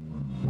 Mm-hmm.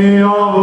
me of